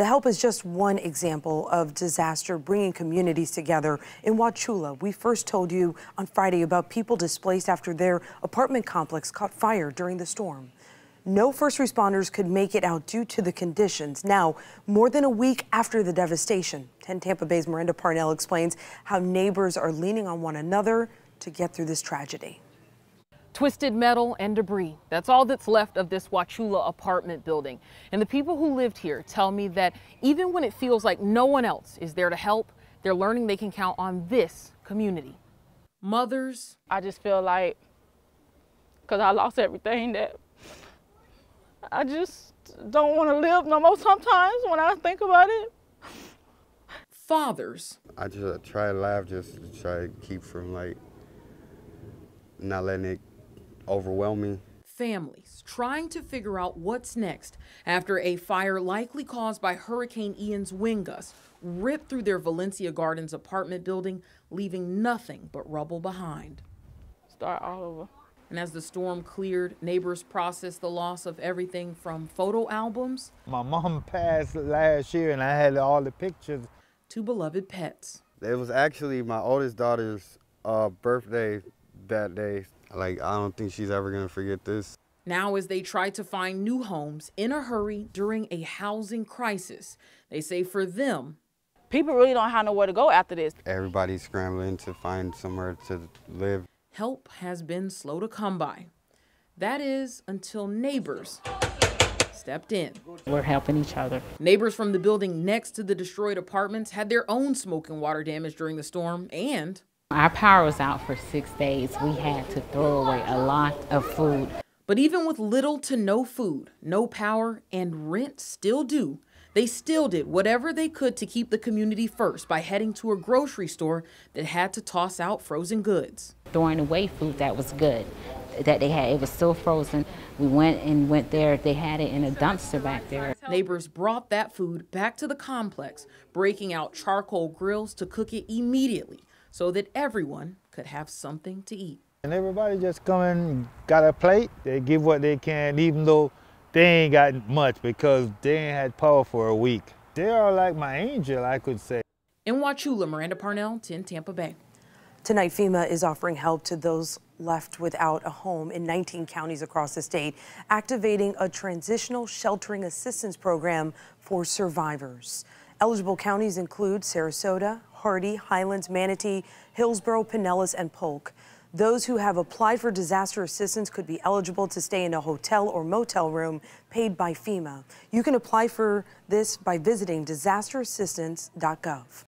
The help is just one example of disaster bringing communities together. In Wauchula, we first told you on Friday about people displaced after their apartment complex caught fire during the storm. No first responders could make it out due to the conditions. Now, more than a week after the devastation, 10 Tampa Bay's Miranda Parnell explains how neighbors are leaning on one another to get through this tragedy. Twisted metal and debris. That's all that's left of this Wauchula apartment building. And the people who lived here tell me that even when it feels like no one else is there to help, they're learning they can count on this community. Mothers. I just feel like, because I lost everything, that I just don't want to live no more sometimes when I think about it. Fathers. I just try to laugh just to try to keep from like not letting it overwhelm me. Families trying to figure out what's next after a fire likely caused by Hurricane Ian's wind gust ripped through their Valencia Gardens apartment building, leaving nothing but rubble behind. Start all over. And as the storm cleared, neighbors processed the loss of everything from photo albums. My mom passed last year and I had all the pictures. To beloved pets. It was actually my oldest daughter's uh, birthday that day. Like, I don't think she's ever gonna forget this. Now, as they try to find new homes in a hurry during a housing crisis, they say for them, people really don't have nowhere to go after this. Everybody's scrambling to find somewhere to live. Help has been slow to come by. That is until neighbors stepped in. We're helping each other. Neighbors from the building next to the destroyed apartments had their own smoke and water damage during the storm and our power was out for six days. We had to throw away a lot of food. But even with little to no food, no power, and rent still due, they still did whatever they could to keep the community first by heading to a grocery store that had to toss out frozen goods. Throwing away food that was good, that they had, it was still frozen. We went and went there, they had it in a dumpster back there. Neighbors brought that food back to the complex, breaking out charcoal grills to cook it immediately so that everyone could have something to eat. And everybody just come and got a plate. They give what they can, even though they ain't got much because they ain't had power for a week. They are like my angel, I could say. In Wauchula, Miranda Parnell, 10 Tampa Bay. Tonight, FEMA is offering help to those left without a home in 19 counties across the state, activating a transitional sheltering assistance program for survivors. Eligible counties include Sarasota, Hardee, Highlands, Manatee, Hillsborough, Pinellas, and Polk. Those who have applied for disaster assistance could be eligible to stay in a hotel or motel room paid by FEMA. You can apply for this by visiting disasterassistance.gov.